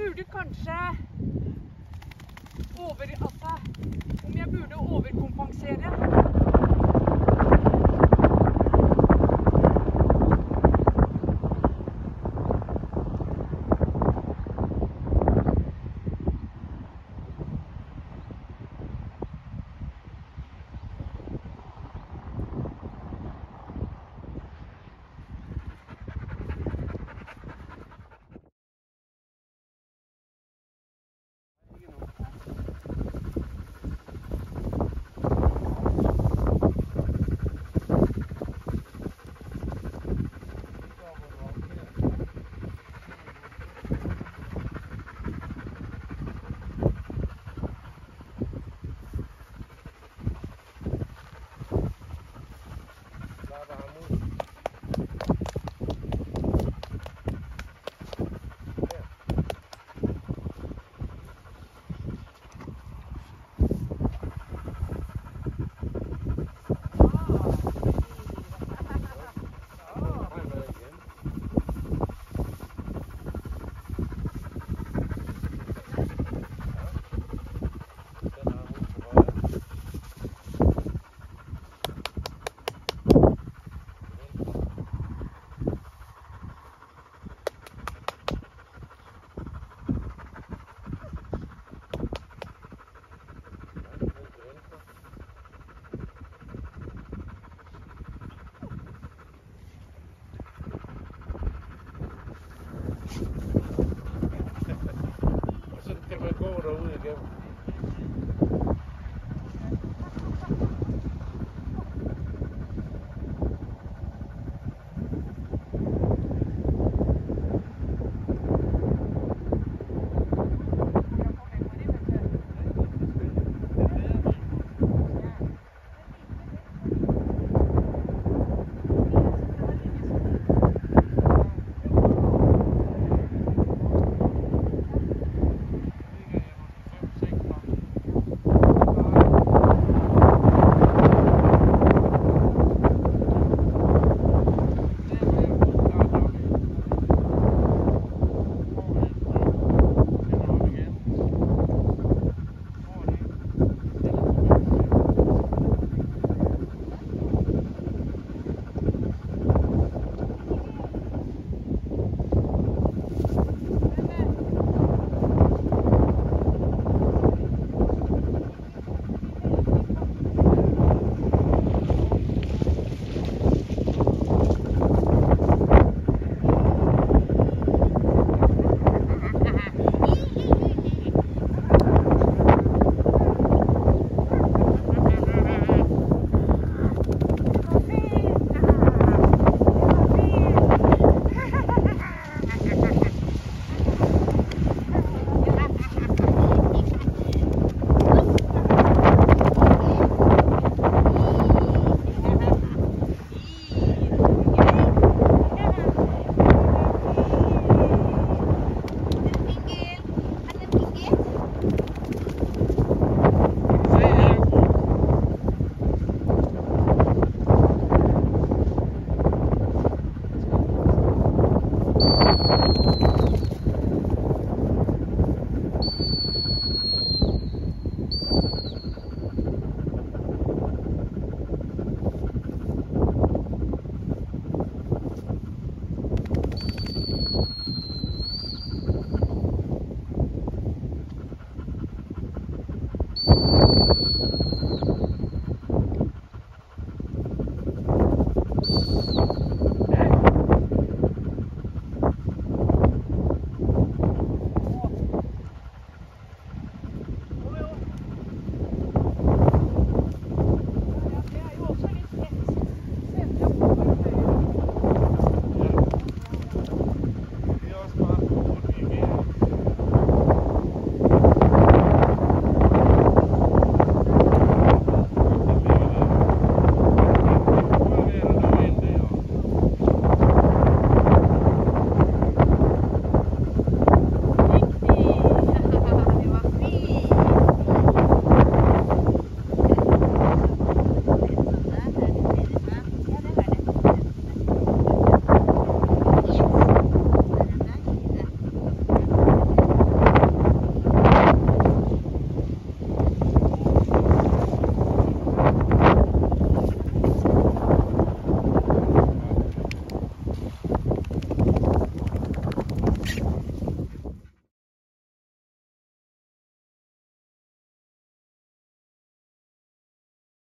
burde kanskje over, altså, om jeg burde overkompensere. Really good.